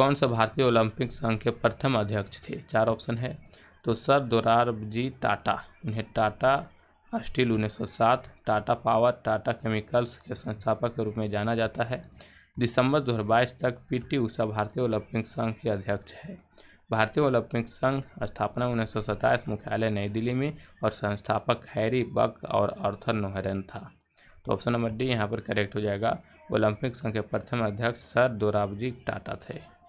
कौन सा भारतीय ओलंपिक संघ के प्रथम अध्यक्ष थे? चार ऑप्शन है। तो सर दोराबजी टाटा। उन्हें Tata Steel 1907 Tata Power, Tata Chemicals के संस्थापक के रूप में जाना जाता है। दिसंबर 2022 तक पीटी उषा भारतीय ओलंपिक संघ के अध्यक्ष है। भारतीय ओलंपिक संघ स्थापना उन्नीस सौ सत्ताईस मुख्यालय नई दिल्ली में और संस्थापक हैरी बक और आर्थर नोहरन था। तो ऑप्शन नंबर डी यहाँ पर करेक्ट हो जाएगा। ओलंपिक संघ के प्रथम अध्यक्ष सर, दोराबजी, टाटा थे।